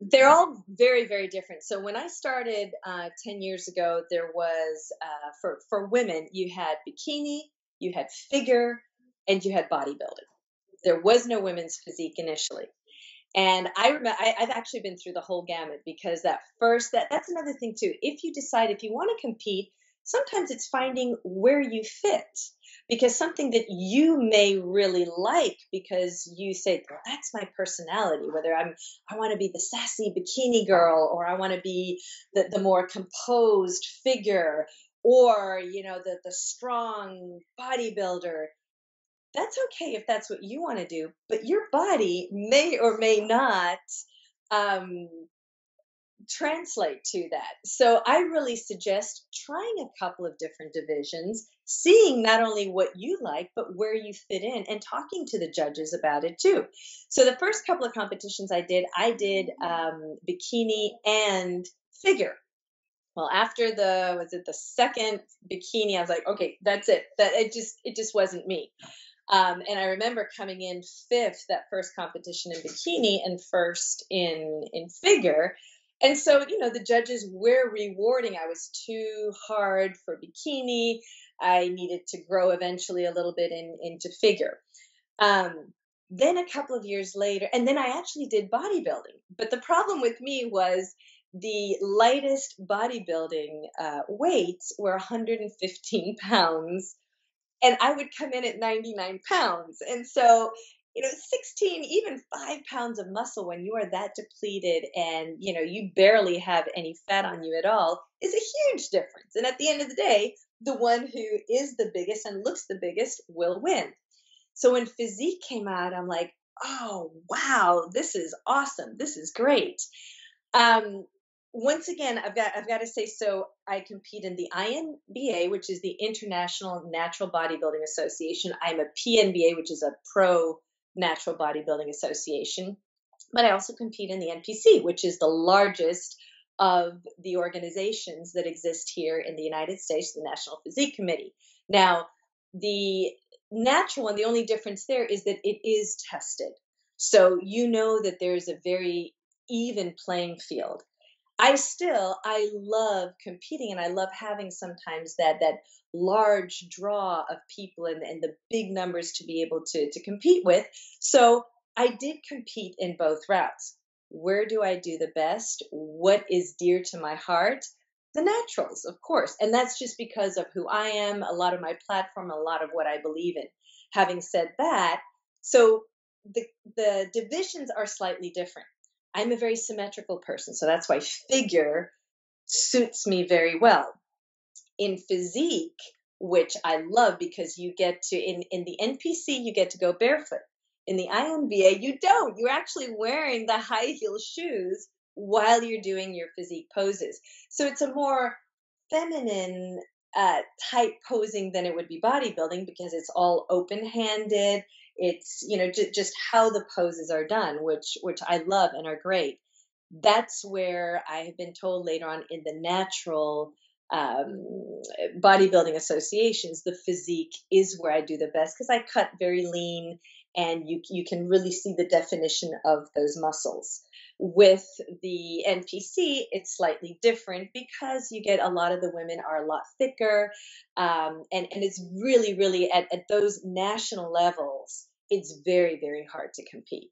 they're all very very different. So when i started uh, 10 years ago there was uh, for for women you had bikini you had figure and you had bodybuilding. There was no women's physique initially. And i remember I, i've actually been through the whole gamut because that first that that's another thing too. If you decide if you want to compete sometimes it's finding where you fit because something that you may really like because you say well, that's my personality whether i'm i want to be the sassy bikini girl or i want to be the, the more composed figure or you know the the strong bodybuilder. That's okay if that's what you want to do but your body may or may not um, translate to that. So I really suggest trying a couple of different divisions, seeing not only what you like, but where you fit in, and talking to the judges about it too. So the first couple of competitions I did, I did um, bikini and figure. Well, after the was it the second bikini, I was like, okay, that's it. That it just it just wasn't me. Um, and I remember coming in fifth that first competition in bikini and first in in figure. And so, you know, the judges were rewarding. I was too hard for bikini. I needed to grow eventually a little bit in, into figure. Um, then a couple of years later, and then I actually did bodybuilding. But the problem with me was the lightest bodybuilding uh, weights were 115 pounds, and I would come in at 99 pounds. And so you know 16 even 5 pounds of muscle when you are that depleted and you know you barely have any fat on you at all is a huge difference. And at the end of the day the one who is the biggest and looks the biggest will win. So when physique came out i'm like oh wow this is awesome. This is great. Um, once again i've got i've got to say so i compete in the inba which is the international natural bodybuilding association. I'm a pnba which is a pro Natural Bodybuilding Association, but I also compete in the NPC, which is the largest of the organizations that exist here in the United States, the National Physique Committee. Now, the natural one, the only difference there is that it is tested. So you know that there's a very even playing field. I still I love competing and I love having sometimes that that large draw of people and, and the big numbers to be able to to compete with. So I did compete in both routes. Where do I do the best? What is dear to my heart? The naturals, of course. And that's just because of who I am, a lot of my platform, a lot of what I believe in. Having said that, so the the divisions are slightly different. I'm a very symmetrical person, so that's why figure suits me very well. In physique, which I love because you get to in in the NPC you get to go barefoot. In the INBA you don't. You're actually wearing the high heel shoes while you're doing your physique poses. So it's a more feminine uh, type posing than it would be bodybuilding because it's all open handed it's you know j- just how the poses are done which which i love and are great. That's where i have been told later on in the natural um, bodybuilding associations the physique is where i do the best because i cut very lean and you you can really see the definition of those muscles with the NPC, it's slightly different because you get a lot of the women are a lot thicker, um, and and it's really really at, at those national levels, it's very very hard to compete.